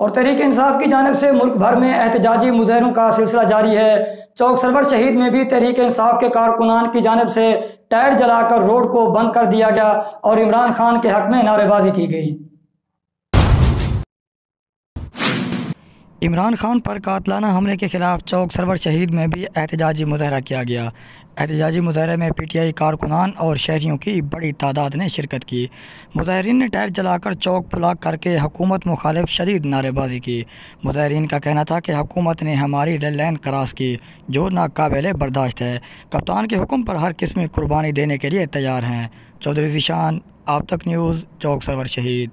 और तहरीक इंसाफ की जानब से मुल्क भर में एहतजाजी मुजहरों का सिलसिला जारी है। चौक सरवर शहीद में भी तहरीक इंसाफ के कारकुनान की जानब से टायर जलाकर रोड को बंद कर दिया गया और इमरान खान के हक में नारेबाजी की गई। इमरान खान पर कातलाना हमले के खिलाफ चौक सरवर शहीद में भी एहतजाजी मुजाहरा किया गया। एहतजाजी मुजाहरे में पी टी आई कारकुनान और शहरीों की बड़ी तादाद ने शिरकत की। मुजाहरीन ने टायर जलाकर चौक पुलाक करके हुकूमत मुखालिफ शदीद नारेबाजी की। मुजाहरीन का कहना था कि हुकूमत ने हमारी रेल लाइन क्रॉस की, जो नाकबिल बर्दाश्त है। कप्तान के हुक्म पर हर किस्म कुर्बानी देने के लिए तैयार हैं। चौधरी जीशान आप तक न्यूज़, चौक सरवर शहीद।